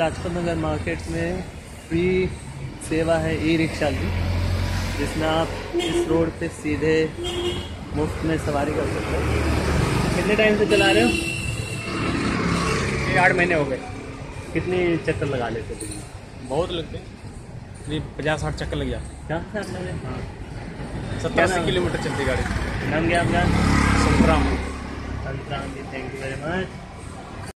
Lajpat Nagar market में free सेवा है ई रिक्शा की जिसमें आप इस रोड पे सीधे मुफ़्त में सवारी कर सकते हो। कितने टाइम से चला रहे हो? ये आठ महीने हो गए। कितनी चक्कर लगा लेते हो? बहुत लगते हैं। करीब पचास साठ चक्कर लग जाते कहाँ हाँ? सत्तासी क्या किलोमीटर चलती गाड़ी। नाम क्या आपका? Santram. Santram ji thank you very much